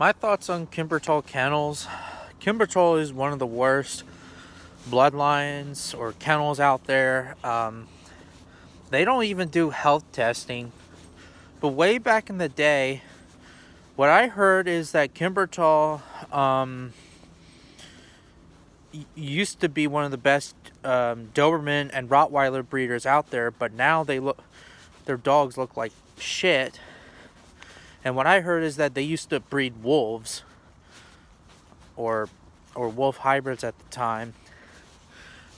My thoughts on Kimbertal kennels. Kimbertal is one of the worst bloodlines or kennels out there. Um, they don't even do health testing. But way back in the day, what I heard is that Kimbertal um, used to be one of the best um, Doberman and Rottweiler breeders out there, but now they look, their dogs look like shit and what I heard is that they used to breed wolves or or wolf hybrids at the time.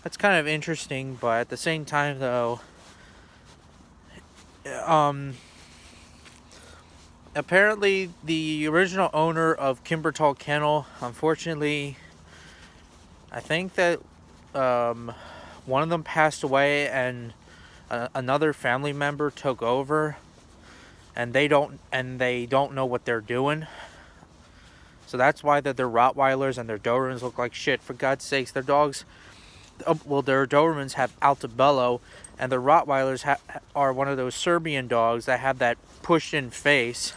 That's kind of interesting, but at the same time though um apparently the original owner of Kimbertal Kennel unfortunately I think that um, one of them passed away and uh, another family member took over and they don't and they don't know what they're doing. So that's why that their Rottweilers and their Dobermans look like shit. For God's sakes, their dogs, uh, well, their Dobermans have Altobello, and their Rottweilers ha- are one of those Serbian dogs that have that pushed-in face.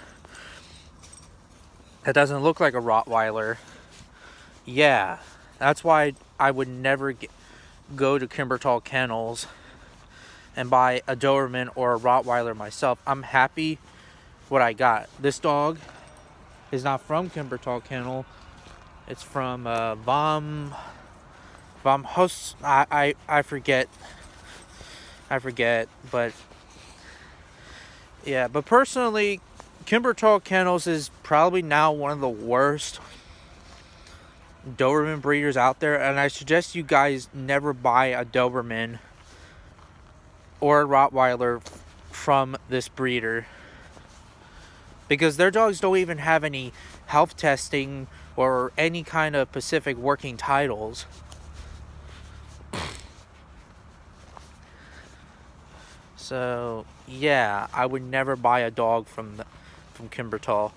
That doesn't look like a Rottweiler. Yeah, that's why I would never get, go to Kimbertal Kennels and buy a Doberman or a Rottweiler myself. I'm happy what I got. This dog is not from Kimbertal Kennel. It's from uh, Vom Vom Host. I, I I forget. I forget, but yeah. But personally, Kimbertal Kennels is probably now one of the worst Doberman breeders out there, and I suggest you guys never buy a Doberman or a Rottweiler from this breeder because their dogs don't even have any health testing or any kind of Pacific working titles. So, yeah, I would never buy a dog from the, from Kimbertal.